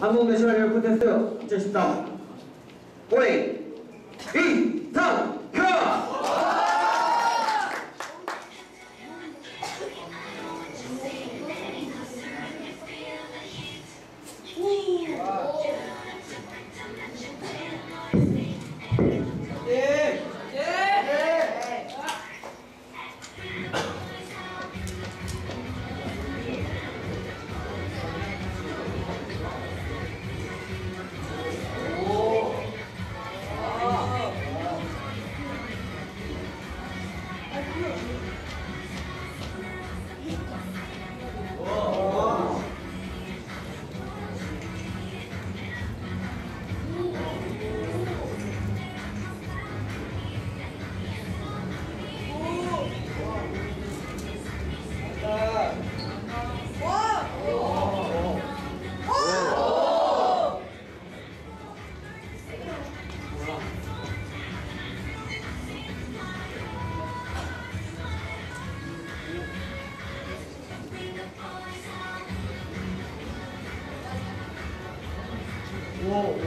한국 내셔널 콘테스트 2013 올해 이상 오!